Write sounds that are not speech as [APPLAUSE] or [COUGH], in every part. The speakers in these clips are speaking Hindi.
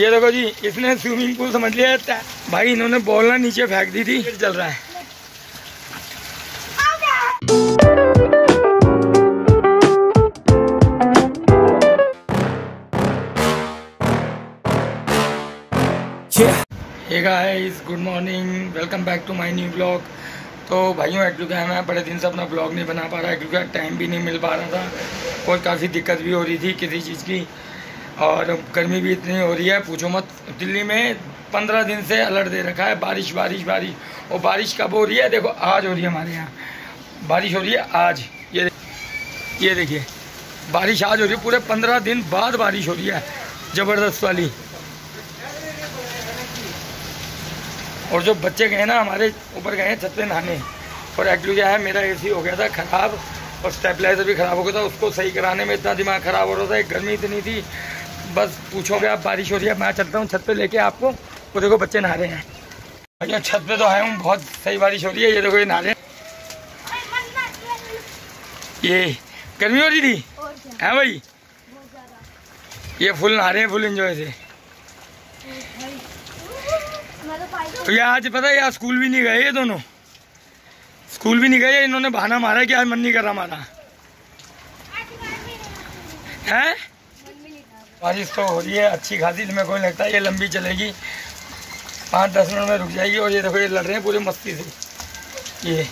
ये देखो जी इसने स्विमिंग पूल समझ लिया है भाई इन्होंने बॉल ना नीचे फेंक दी थी चल रहा है। Hey guys good morning welcome back to my new blog तो भाइयों क्या है मैं बड़े दिन से अपना ब्लॉग नहीं बना पा रहा क्योंकि टाइम भी नहीं मिल पा रहा था और काफ़ी दिक्कत भी हो रही थी किसी चीज़ की। और गर्मी भी इतनी हो रही है, पूछो मत। दिल्ली में पंद्रह दिन से अलर्ट दे रखा है, बारिश बारिश बारिश। और बारिश कब हो रही है? देखो, आज हो रही है हमारे यहाँ। बारिश हो रही है आज। ये ये देखिए, बारिश आज हो रही है, पूरे पंद्रह दिन बाद बारिश हो रही है, ज़बरदस्त वाली। और जो बच्चे गए ना, हमारे ऊपर गए छत पे नहाने। और एक्चुअली क्या है, मेरा एसी हो गया था, ख़राब। और स्टेबलाइजर भी ख़राब हो गया था, उसको सही कराने में इतना दिमाग ख़राब हो रहा था, गर्मी इतनी थी। बस पूछोगे आप बारिश हो रही है मैं चलता हूँ छत पे लेके आपको। वो देखो बच्चे नहा रहे हैं। भैया छत पे तो आया हूँ बहुत सही बारिश हो रही है ये देखो ये नहा रहे हैं। ये गर्मी हो रही थी? है भाई? ये फुल नहा रहे हैं फुल इंजॉय से। तो ये आज पता है यार स्कूल भी नहीं गए ये दोनों? स्कूल भी नहीं गए इन्होंने बहाना मारा कि आज मन नहीं कर रहा हमारा? है? बारिश तो हो रही है, अच्छी खासी मेरे को लगता है ये लंबी चलेगी। पाँच दस मिनट में रुक जाएगी और ये देखो, ये लड़ रहे हैं पूरे मस्ती से। ये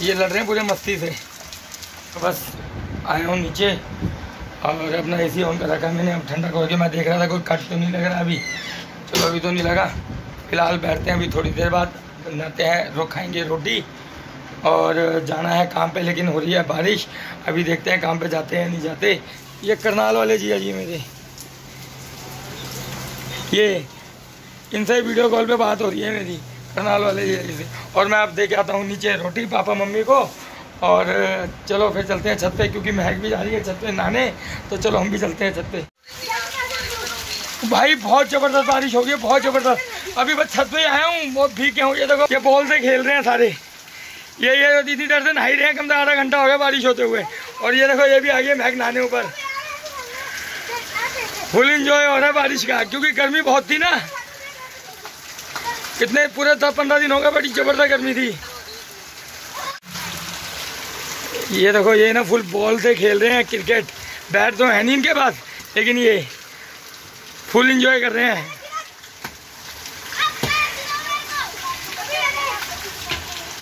ये लड़ रहे हैं पूरे मस्ती से। तो बस आया हूँ नीचे और अपना एसी ऑन कर रखा मैंने, अब ठंडा करके मैं देख रहा था, कोई कट तो नहीं लग रहा अभी। चलो, अभी तो नहीं लगा। फ़िलहाल बैठते हैं अभी थोड़ी देर बाद, नहाते हैं रो खाएँगे रोटी और जाना है काम पे, लेकिन हो रही है बारिश। अभी देखते हैं काम पे जाते हैं नहीं जाते। ये करनाल वाले जिया जी मेरे। ये, इनसे वीडियो कॉल पे बात हो रही है मेरी, करनाल वाले जिया जी से। और मैं आप दे आता हूँ नीचे रोटी पापा मम्मी को। और, चलो फिर चलते हैं छत पे, क्योंकि महक भी जा रही है छत पे नहाने तो चलो हम भी चलते हैं छत पे। भाई, बहुत ज़बरदस्त बारिश हो गई बहुत ज़बरदस्त। अभी बस छत पे आया हूँ, बहुत भीगे हूँ। ये देखो, ये बॉल से खेल रहे हैं सारे। ये ये दीदी डर से नहाई रहे हैं, कम से आधा घंटा हो गया बारिश होते हुए। और ये देखो, ये भी आ गया महक नहाने ऊपर। फुल इंजॉय हो रहा है बारिश का, क्योंकि गर्मी बहुत थी ना। कितने, पूरे दस पंद्रह दिन हो गए बड़ी ज़बरदस्त गर्मी थी। ये देखो, ये ना फुल बॉल से खेल रहे हैं, क्रिकेट। बैट तो है नहीं इनके पास, लेकिन ये फुल इंजॉय कर रहे हैं।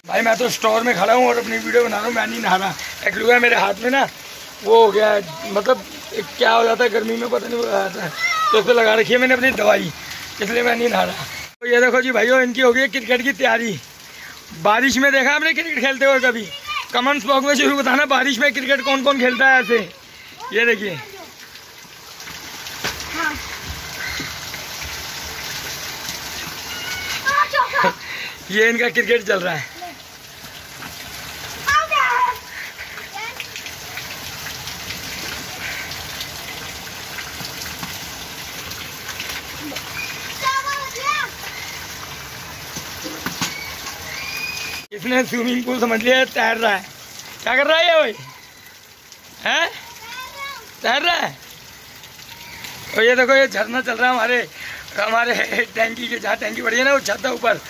भाई, मैं तो स्टोर में खड़ा हूँ और अपनी वीडियो बना रहा हूँ, मैं नहीं नहा रहा। एक्चुअली मेरे हाथ में ना, वो हो गया मतलब क्या हो जाता है? गर्मी में पता नहीं हो जाता है। तो उसको लगा रखी है मैंने अपनी दवाई, इसलिए मैं नहीं नहा तो ये देखो जी भाइयों, इनकी हो गई क्रिकेट की तैयारी। बारिश में देखा आपने क्रिकेट खेलते हुए कभी? कमेंट्स बॉक्स में ज़रूर बताना, बारिश में क्रिकेट कौन कौन खेलता है ऐसे? ये देखिए। [LAUGHS] ये इनका क्रिकेट चल रहा है। इसने स्विमिंग पूल समझ लिया तैर रहा है। क्या कर रहा है ये भाई? हैं? तैर रहा है? और ये देखो ये झरना चल रहा है हमारे हमारे टैंकी के जहाँ टैंकी पड़ी है ना वो छत है ऊपर।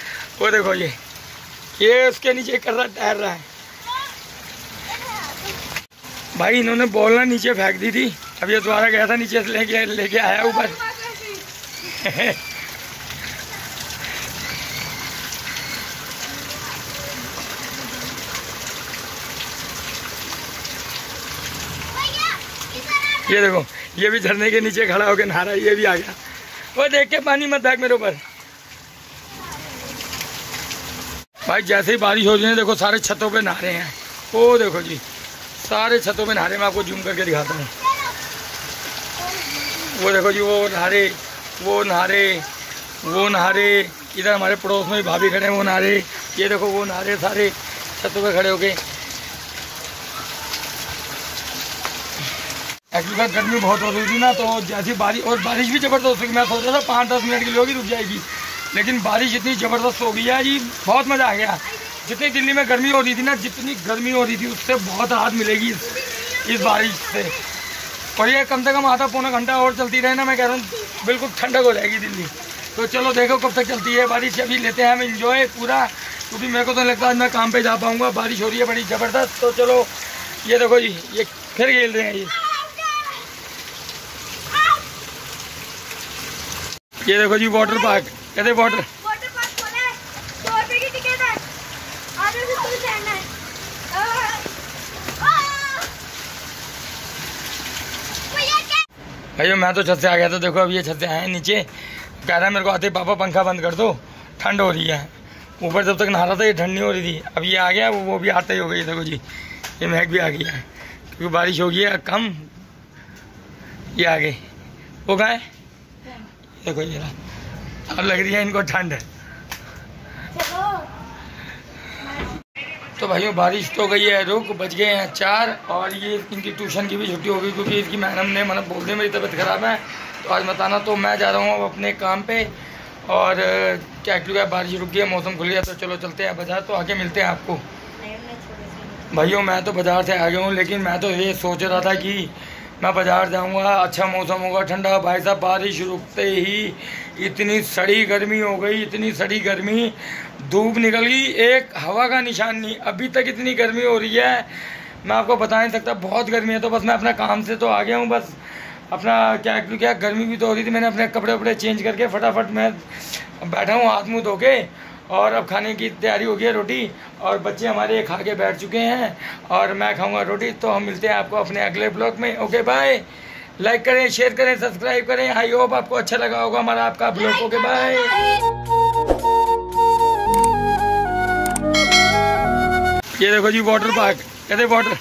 वो देखो ये ये उसके नीचे कर रहा तैर रहा है। भाई इन्होंने बॉल ना नीचे फेंक दी थी। अब ये दोबारा गया था नीचे से लेके लेके आया ऊपर। [LAUGHS] [LAUGHS] ये देखो, ये भी झरने के नीचे खड़ा होकर नहा रहा है, ये भी आ गया। वो देख के पानी मत फेंक मेरे ऊपर। भाई, जैसे ही बारिश हो रही है, देखो, सारे छतों पे नहा रहे हैं। वो देखो जी, सारे छतों पे नहा रहे मैं आपको जूम करके दिखाता हूँ। वो देखो जी, वो नहारे वो नहारे वो नहारे इधर हमारे पड़ोस में भाभी खड़े हैं, वो नहारे ये देखो, वो नहारे सारे छतों पे खड़े होके। एक्चुअली गर्मी बहुत हो रही थी ना तो जैसी बारिश और बारिश भी ज़बरदस्त होगी। मैं सोच रहा था पाँच दस मिनट के लिए होगी रुक जाएगी। लेकिन बारिश इतनी ज़बरदस्त हो गई है जी बहुत मज़ा आ गया। जितनी दिल्ली में गर्मी हो रही थी ना जितनी गर्मी हो रही थी उससे बहुत राहत मिलेगी इस, इस बारिश से। और ये कम से कम आधा पौना घंटा और चलती रहे ना मैं कह रहा हूँ बिल्कुल ठंडक हो जाएगी दिल्ली। तो चलो देखो कब तक चलती है बारिश। अभी लेते हैं हम इंजॉय पूरा क्योंकि मेरे को तो लगता आज मैं काम पे जा पाऊँगा। बारिश हो रही है बड़ी ज़बरदस्त तो चलो ये देखो जी ये फिर खेल रहे हैं ये। ये देखो जी वाटर पार्क कहते वाटर है है। है। भाइयों मैं तो छत से आ गया था देखो अब ये छत से आए नीचे। कह रहा है मेरे को आते पापा पंखा बंद कर दो ठंड हो रही है। ऊपर जब तक नहा रहा था ये ठंड नहीं हो रही थी। अब ये आ गया वो वो भी आते ही हो गई देखो जी। ये महक भी आ गई है क्योंकि बारिश हो गई है कम। ये आ गए वो कहाँ है? देखो ये अब लग रही है इनको ठंड। चलो। तो भाइयों बारिश तो गई है रुक बज गए हैं चार और ये इनकी ट्यूशन की भी छुट्टी हो गई क्योंकि इसकी मैडम ने मतलब बोल दिया मेरी तबीयत ख़राब है। तो आज बताना तो मैं जा रहा हूँ अब अपने काम पे और क्या क्योंकि बारिश रुक गई है मौसम खुल गया तो चलो चलते हैं बाज़ार तो आगे मिलते हैं आपको। भाइयों मैं तो बाज़ार से आ गया हूँ लेकिन मैं तो ये सोच रहा था कि मैं बाज़ार जाऊँगा अच्छा मौसम होगा, ठंडा, भाई साहब, बारिश रुकते ही इतनी सड़ी गर्मी हो गई, इतनी सड़ी गर्मी, धूप निकल गई, एक हवा का निशान नहीं, अभी तक इतनी गर्मी हो रही है, मैं आपको बता नहीं सकता, बहुत गर्मी है तो बस मैं अपना काम से तो आ गया हूँ, बस, अपना क्या क्या गर्मी भी तो हो रही थी, मैंने अपने कपड़े वपड़े चेंज करके फटाफट मैं बैठा हूँ हाथ मुँह धो के और अब खाने की तैयारी हो गई है रोटी, और बच्चे हमारे खा के बैठ चुके हैं, और मैं खाऊँगा रोटी तो हम मिलते हैं आपको अपने अगले ब्लॉग में। ओके बाय लाइक करें शेयर करें सब्सक्राइब करें। आई होप आपको अच्छा लगा होगा हमारा आपका ब्लॉग ओके बाय ये देखो जी वाटर पार्क कहते वाटर